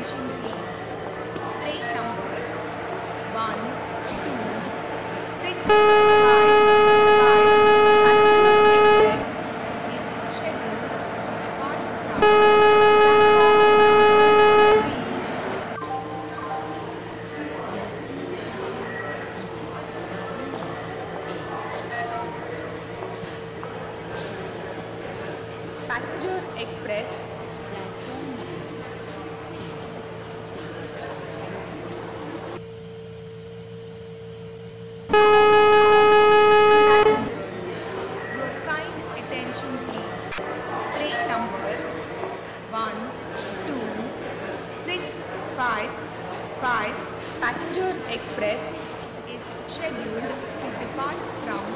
attention please. Train number one, two, six, five, five, passenger express is scheduled to depart from. Passenger Express Passenger Express is scheduled to depart from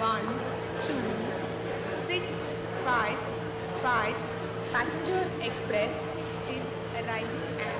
one, two, six, five, five, Passenger Express is arriving at